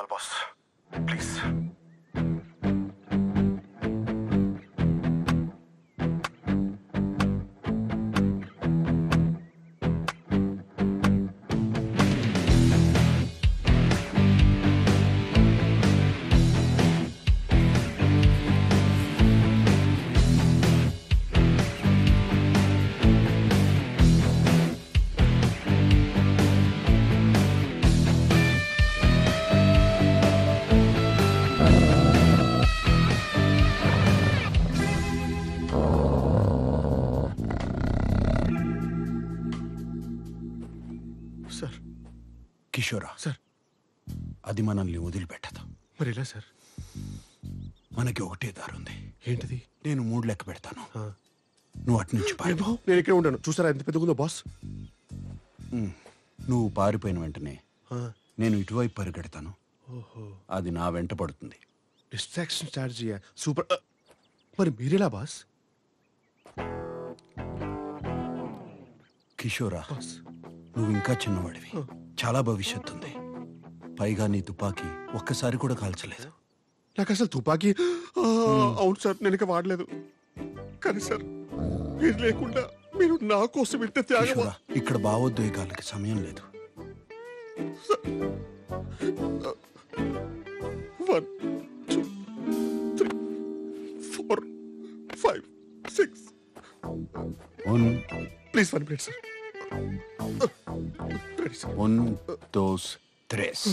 know, boss. Please. అది మనల్ని వదిలిపెట్టదు. మరి ఎలా సార్? మనకి ఒకటే దారుంది. ఏంటిది? నేను మూడు లెక్క పెడతాను. నువ్వు అటు నుంచి నేను ఇక్కడే ఉంటాను. చూసారా ఎంత పెద్దగా ఉందో బాస్? నువ్వు పారిపోయిన వెంటనే నేను ఇటువైపు పరిగెడతాను. అది నా వెంట పడుతుంది. డిస్ట్రాక్షన్ స్ట్రాటజీ సూపర్ మరి మీరెలా బాస్? కిషోరా నువ్వు ఇంకా చిన్నవాడివి. చాలా భవిష్యత్తు ఉంది. పైగా నీ తుపాకీ ఒక్కసారి కూడా కాల్చలేదు. నాకు అసలు తుపాకీ ఆ, అవును సార్ నేను ఇంకా వాడలేదు. కానీ సార్ మీరు లేకుండా మీరు నా కోసం ఇంత త్యాగం ఇక్కడ భావోద్వేగాలకి సమయం లేదు. One two three four five six. ఉన్ please one minute sir. Ready sir. ఉన్ దోస్ త్రెస్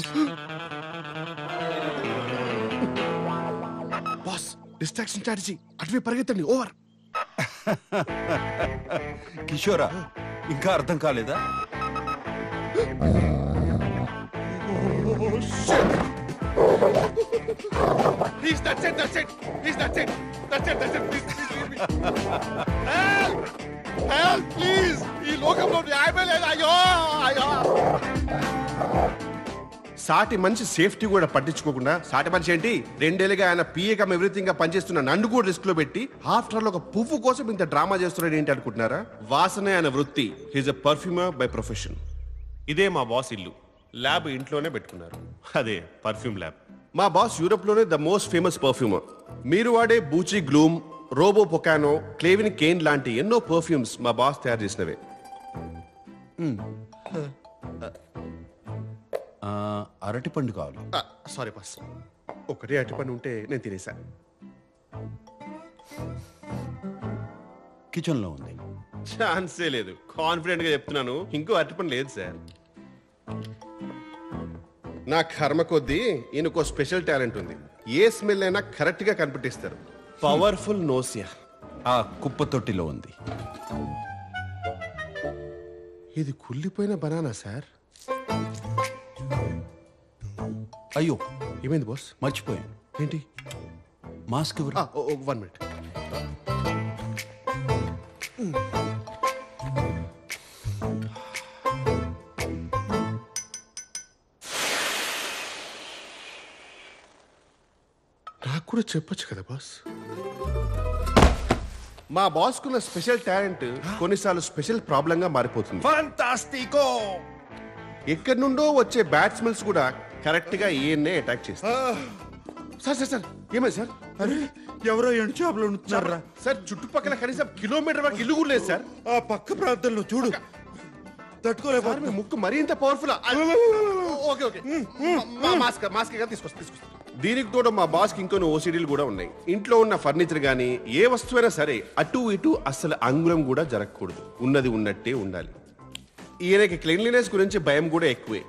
బాస్ డిస్ట్రాక్షన్ స్ట్రాటజీ అటువే పరిగెత్తండి. ఓవర్ కిషోరా ఇంకా అర్థం కాలేదా? ఈ లోకంలో న్యాయమే లేదు? అయ్యో అయ్యో. సాటి మనిషి సేఫ్టీ కూడా పట్టించుకోకుండా సాటి మనిషి ఏంటి? రెండేళ్ళుగా ఆయన పిఏకం ఎవ్రీథింగ్గా పనిచేస్తున్న నన్ను కూడా రిస్క్లో పెట్టి ఆఫ్టర్ ఒక పువ్వు కోసం ఇంత డ్రామా చేస్తున్నాడు ఏంటి అనుకుంటున్నారా? వాసనే ఆయన వృత్తి. He's a perfumer by profession ఇదే మా బాస్ ఇల్లు. ల్యాబ్ ఇంట్లోనే పెట్టుకున్నారు. అదే పర్ఫ్యూమ్ ల్యాబ్ మా బాస్ యూరోప్లోనే ద మోస్ట్ ఫేమస్ పర్ఫ్యూమర్ మీరు వాడే బూచి గ్లూమ్ రోబో పొకానో క్లేవిన్ కేన్ లాంటి ఎన్నో పర్ఫ్యూమ్స్ మా బాస్ తయారు చేసినవే. Hmm. అరటిపండు కావాలి. Sorry boss. ఒకటే అటు పని ఉంటే నేను తినేసా. కిచెన్లో ఉంది. ఛాన్సే లేదు. కాన్ఫిడెంట్గా చెప్తున్నాను. ఇంకో అరటి పని లేదు సార్. నా కర్మ కొద్దీ ఈయనకో స్పెషల్ టాలెంట్ ఉంది. ఏ స్మెల్ అయినా కరెక్ట్గా కనిపెట్టిస్తారు. Powerful nausea. ఆ కుప్ప తొట్టిలో ఉంది. ఇది కుళ్ళిపోయిన బనానా సార్. అయ్యో ఏమైంది బాస్ మర్చిపోయాను. ఏంటి? మాస్క్ ఎవరు? వన్ మినిట్ నాకు కూడా చెప్పొచ్చు కదా బాస్ మా బాస్ కున్న స్పెషల్ టాలెంట్ కొన్నిసార్లు స్పెషల్ ప్రాబ్లం గా మారిపోతుంది. ఫంటాస్టికో ఎక్కడి నుండో వచ్చే బ్యాట్స్మెన్స్ కూడా కరెక్ట్గా ఈయన్నే అటాక్ చేస్తారు సార్ సార్ సార్ ఏమైంది సార్? అరే ఎవరో ఎండు చేపలు ఉంటున్నారా సార్ చుట్టుపక్కల కనీసం కిలోమీటర్ వరకు ఇల్లు కూడా లేదు సార్. ఆ పక్క ప్రాంతంలో చూడు. సార్, మీ ముక్కు మరీ ఇంత పవర్ఫుల్ ఓకే ఓకే. మా- మాస్క్ మాస్క్ తీసుకొస్తా తీసుకొస్తా దీనికి తోడు మా బాస్కి ఇంకొన్ని ఓసిడీలు కూడా ఉన్నాయి. ఇంట్లో ఉన్న ఫర్నిచర్ గానీ ఏ వస్తువైనా సరే అటు ఇటు అస్సలు అంగుళం కూడా జరగకూడదు. ఉన్నది ఉన్నట్టే ఉండాలి. ఈయనకి క్లీన్లీనెస్ గురించి భయం కూడా ఎక్కువే.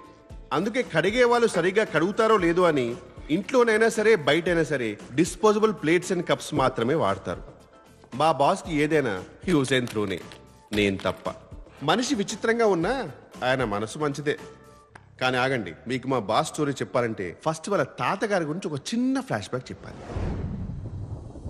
అందుకే కడిగే వాళ్ళు సరిగా కడుగుతారో లేదో అని ఇంట్లోనైనా సరే బయటైనా సరే డిస్పోజబుల్ ప్లేట్స్ అండ్ కప్స్ మాత్రమే వాడతారు. మా బాస్కి ఏదైనా యూజ్ అండ్ త్రూనే. నేను తప్ప. మనిషి విచిత్రంగా ఉన్నా ఆయన మనసు మంచిదే. కానీ ఆగండి మీకు మా బాస్ స్టోరీ చెప్పాలంటే ఫస్ట్ వాళ్ళ తాతగారి గురించి ఒక చిన్న ఫ్లాష్ బ్యాక్ చెప్పాలి.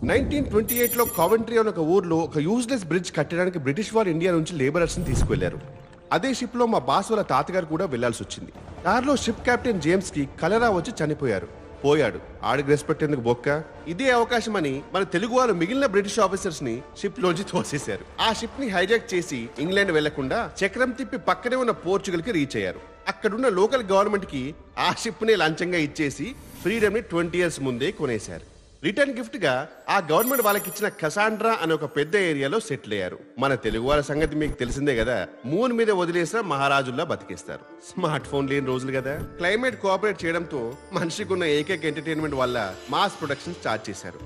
నైన్టీన్ ట్వంటీ ఎయిట్లో కావెంట్రీ అనే ఒక ఊర్లో ఒక యూజ్లెస్ బ్రిడ్జ్ కట్టడానికి బ్రిటిష్ వారు ఇండియా నుంచి లేబరర్స్ని తీసుకువెళ్ళారు అదే షిప్లో మా బాస్ వాళ్ళ తాతగారు కూడా వెళ్ళాల్సి వచ్చింది కార్లో షిప్ కెప్టెన్ జేమ్స్కి కలరా వచ్చి చనిపోయారు. పోయాడు. ఆడికి రెస్ట్ పెట్టేందుకు బొక్క. ఇదే అవకాశం అని మన తెలుగు వాళ్ళు మిగిలిన బ్రిటిష్ ఆఫీసర్స్ని షిప్ లోంచి తోసేశారు. ఆ షిప్ని హైజాక్ చేసి ఇంగ్లాండ్ వెళ్ళకుండా చక్రం తిప్పి పక్కనే ఉన్న పోర్చుగల్కి రీచ్ అయ్యారు. అక్కడున్న లోకల్ గవర్నమెంట్కి ఆ షిప్ని లంచంగా ఇచ్చేసి ఫ్రీడమ్ని ట్వంటీ ఇయర్స్ ముందే కొనేశారు. రిటర్న్ గిఫ్ట్గా ఆ గవర్నమెంట్ వాళ్ళకి ఇచ్చిన కసాండ్రా అనే ఒక పెద్ద ఏరియాలో సెటిల్ అయ్యారు. మన తెలుగు వాళ్ళ సంగతి మీకు తెలిసిందే కదా మూన్ మీద వదిలేసిన మహారాజుల్లా బతికేస్తారు. స్మార్ట్ ఫోన్ లేని రోజులు కదా. క్లైమేట్ కోఆపరేట్ చేయడంతో మనిషికి ఉన్న ఏకైక ఎంటర్టైన్మెంట్ వల్ల మాస్ ప్రొడక్షన్ స్టార్ట్ చేశారు.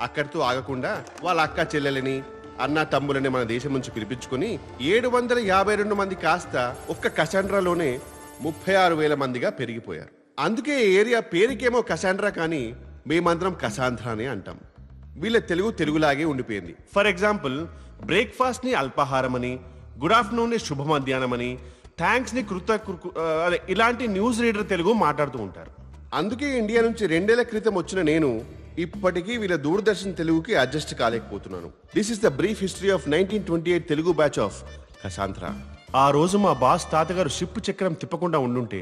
అక్కడితో ఆగకుండా వాళ్ళ అక్క చెల్లెలని అన్న తమ్ములని మన దేశం నుంచి పిలిపించుకుని ఏడు వందల యాభై రెండు మంది కాస్త ఒక్క కసాండ్రాలోనే ముప్పై ఆరు వేల మందిగా పెరిగిపోయారు. అందుకే ఏరియా పేరుకేమో కసాండ్రా కానీ మేమందరం కసాంధ్రానే అంటాం. వీళ్ళ తెలుగు తెలుగులాగే ఉండిపోయింది. ఫర్ ఎగ్జాంపుల్ బ్రేక్ఫాస్ట్ని అల్పాహారం అని గుడ్ ఆఫ్టర్నూన్ని శుభ మధ్యాహ్నం అని థ్యాంక్స్ని కృత అదే ఇలాంటి న్యూస్ రీడర్ తెలుగు మాట్లాడుతూ ఉంటారు. అందుకే ఇండియా నుంచి రెండేళ్ళ క్రితం వచ్చిన నేను ఇప్పటికీ వీళ్ళ దూరదర్శన్ తెలుగుకి adjust కాలేకపోతున్నాను. This is the brief history of nineteen twenty eight Telugu batch of కసాంత్ర ఆ రోజు మా బాస్ తాతగారు షిప్ చక్రం తిప్పకుండా ఉండుంటే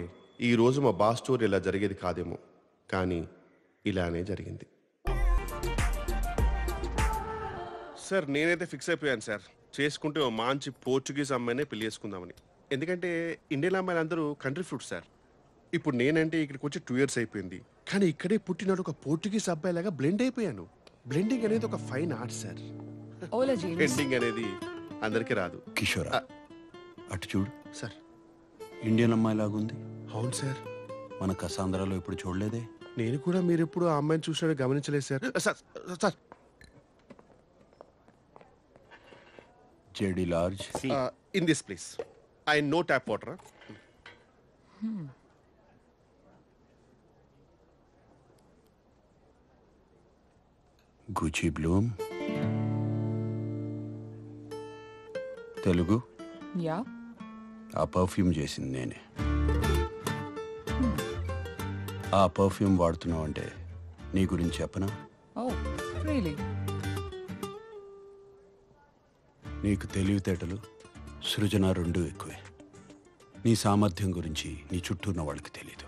ఈ రోజు మా బాస్ స్టోరీ ఇలా జరిగేది కాదేమో. కానీ ఇలానే జరిగింది. సార్ నేనైతే ఫిక్స్ అయిపోయాను సార్. చేసుకుంటే ఓ మంచి పోర్చుగీస్ అమ్మాయినే పెళ్ళి చేసుకుందామని. ఎందుకంటే ఇండియన్ అమ్మాయిలు అందరూ కంట్రీ ఫ్రూట్ సార్. ఇప్పుడు నేనంటే ఇక్కడికి వచ్చి టూ ఇయర్స్ అయిపోయింది. కానీ ఇక్కడే పుట్టినాడు ఒక పోర్చుగీస్ అబ్బాయి లాగా బ్లెండ్ అయిపోయాను. బ్లెండింగ్ అనేది ఒక ఫైన్ ఆర్ట్ సార్. బ్లెండింగ్ అనేది అందరికీ రాదు. కిషోర్ అటు చూడు. సార్. ఇండియన్ అమ్మాయి లాగుంది అవును సార్. మన కసాంధ్రాలో ఇప్పుడు చూడలేదే? నేను కూడా మీరు ఎప్పుడు ఆ అమ్మాయిని చూసినట్టు గమనించలేదు sir. Sir sir. JD large. In this place. I know tap water. Gucci Bloom. Telugu. Yeah. ఆ పర్ఫ్యూమ్ చేసింది నేనే. ఆ పర్ఫ్యూమ్ వాడుతున్నావు అంటే నీ గురించి చెప్పనా? నీకు తెలివితేటలు సృజన రెండు ఎక్కువే. నీ సామర్థ్యం గురించి నీ చుట్టూ ఉన్న వాళ్ళకి తెలీదు.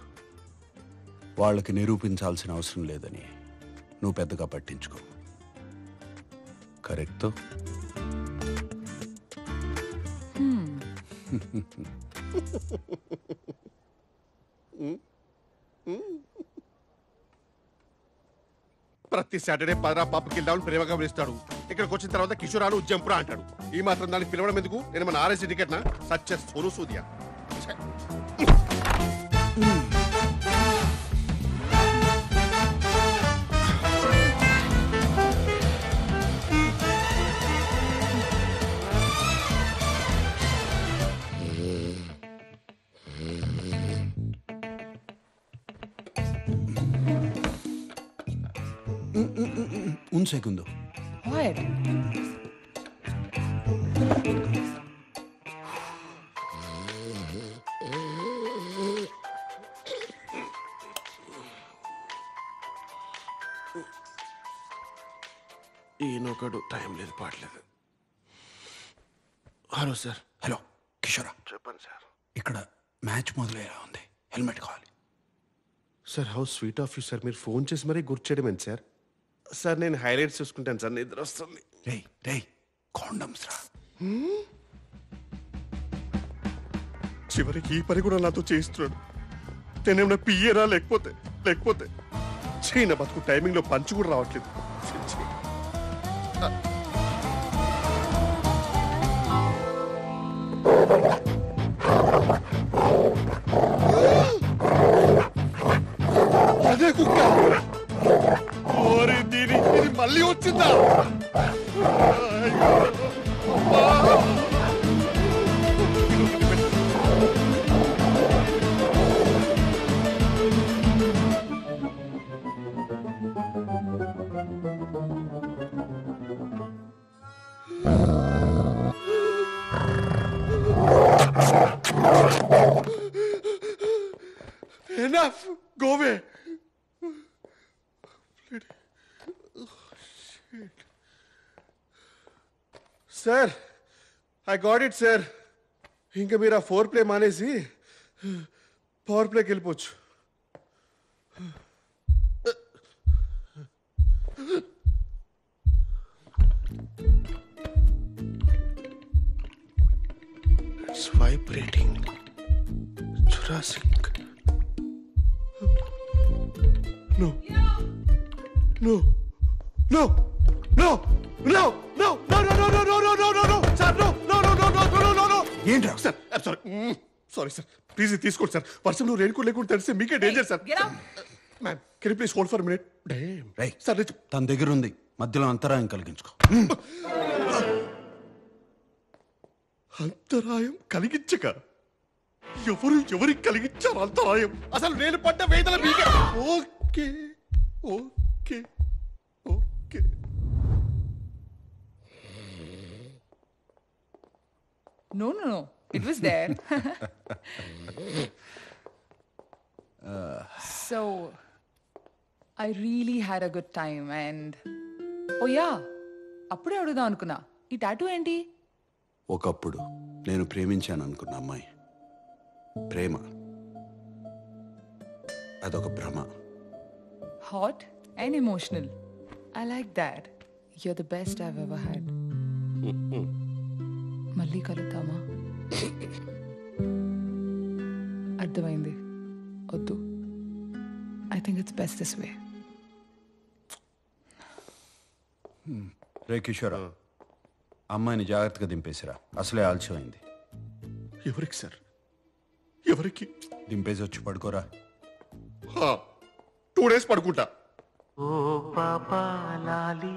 వాళ్ళకి నిరూపించాల్సిన అవసరం లేదని నువ్వు పెద్దగా పట్టించుకో. కరెక్టో? ప్రతి సాటర్డే పదరా పాపకి వెళ్దామని ప్రేమ గమనిస్తాడు ఇక్కడికి వచ్చిన తర్వాత కిషోరాలు జంపురా అంటాడు. ఈ మాత్రం దాన్ని పిలవడం ఎందుకు? నేను మన ఆర్ఎస్సీ టికెట్ నా సత్య సోను సూదియా. Un segundo. Quiet. ఈయనొకడు టైం లేదు పాడలేదు. Hello sir. హలో కిషోరా. చెప్పండి సార్. ఇక్కడ మ్యాచ్ మొదలయ్యేలా ఉంది. హెల్మెట్ కావాలి. Sir how sweet of you sir. మీరు ఫోన్ చేసి మరీ గుర్తు చేయడం ఏంటి సార్? సార్ నేను హైలైట్స్ చూసుకుంటాను సార్. నిద్ర వస్తుంది. రేయ్ రేయ్ కాండమ్స్ రా. చివరికి ఈ పని కూడా నాతో చేయిస్తున్నాడు. నేనేమన్నా పియ్యరా లేకపోతే లేకపోతే. చైన బతుకు టైమింగ్లో పంచ్ కూడా రావట్లేదు. Rita! I got it sir ఇంకా మీరు ఆ ఫోర్ ప్లే మానేసి పవర్ ప్లేకి వెళ్ళిపోవచ్చు it's vibrating Jurassic No. No. No. No. No. No. No. No. No. No. No. No. ఏంట్రా? Sir sorry sorry sir please తీసుకోండి సార్ వర్షంలో రెయిన్ కోట్ లేకుండా తెలిస్తే మీకే danger sir. Ma'am can please hold for minute sir తన దగ్గర ఉంది. మధ్యలో అంతరాయం కలిగించుకో. అంతరాయం కలిగించక. ఎవరు ఎవరికి కలిగించారు అంతరాయం? అసలు నేను పడ్డ వేదన మీకే. Okay okay okay. No, no, no. it was there. so, I really had a good time and. Oh, yeah. అప్పుడే అడుగుదాం అనుకున్నా ఈ టాటూ ఏంటి ఒకప్పుడు నేను ప్రేమించాను అనుకున్న అమ్మాయి ప్రేమ అదొక భ్రమ hot and emotional I like that you're the best I've ever had మళ్ళీ కలుద్దామా? అర్థమైంది. వద్దు. I think it's best this way రే కిషోరా అమ్మాయిని జాగ్రత్తగా దింపేసిరా. అసలే ఆలస్యమైంది. ఎవరికి సార్? ఎవరికి? దింపేసి వచ్చి పడుకోరా టూ డేస్ పడుకుంటా. ఓ పాప లాలి